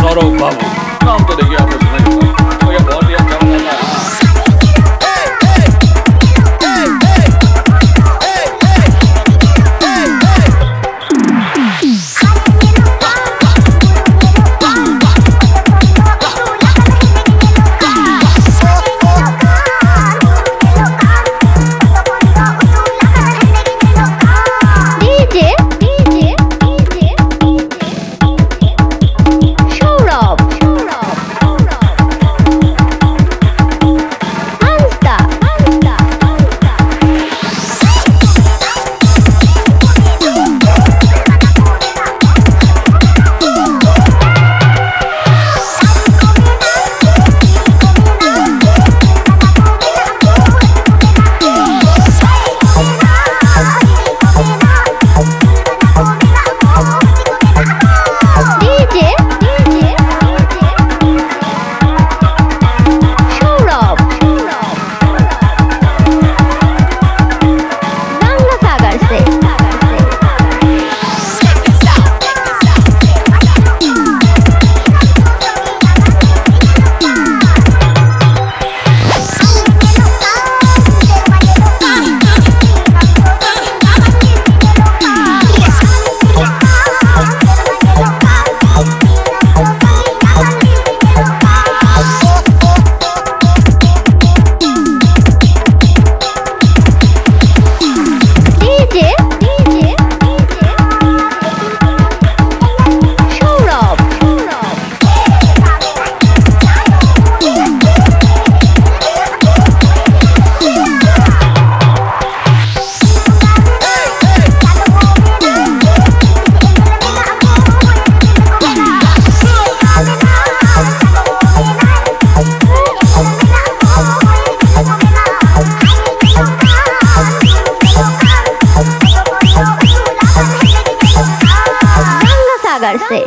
Soto Bubble. सागर से